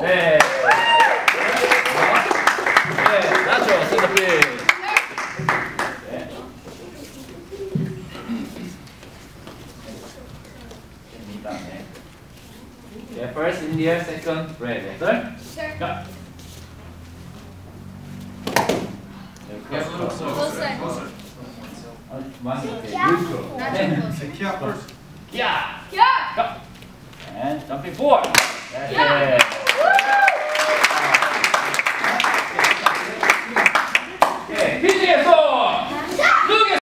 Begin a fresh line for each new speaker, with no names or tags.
네. 네, 나죠, 센터필. 네. 됩니다, Yeah, first second red. Eh? Sir?
Sir.
Go. 네,
Closer.
어, one, okay, neutral. closer,
Kia first.
Yeah.
Yeah.
And jumping forward.